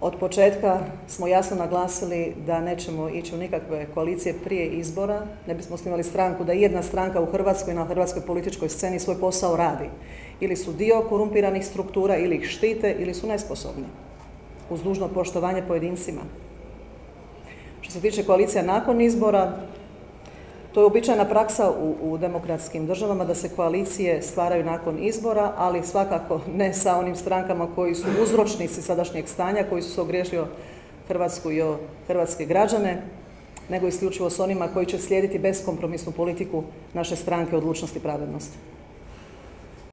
Od početka smo jasno naglasili da nećemo ići u nikakve koalicije prije izbora, ne bismo osnivali stranku da jedna stranka u Hrvatskoj na hrvatskoj političkoj sceni svoj posao radi. Ili su dio korumpiranih struktura, ili ih štite, ili su nesposobni. Uz dužno poštovanje pojedincima. Što se tiče koalicija nakon izbora, to je običajna praksa u, u, demokratskim državama da se koalicije stvaraju nakon izbora, ali svakako ne sa onim strankama koji su uzročnici sadašnjeg stanja, koji su se ogriješili Hrvatsku i o hrvatske građane, nego isključivo s onima koji će slijediti beskompromisnu politiku naše stranke odlučnosti i pravednosti.